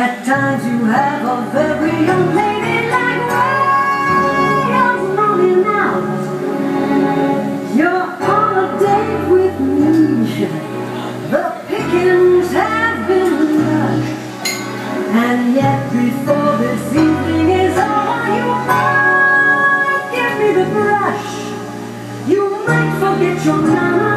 At times you have a very young lady like way of running out. You're on a date with me. The pickings have been lush. And yet before this evening is over, you might give me the brush. You might forget your manners.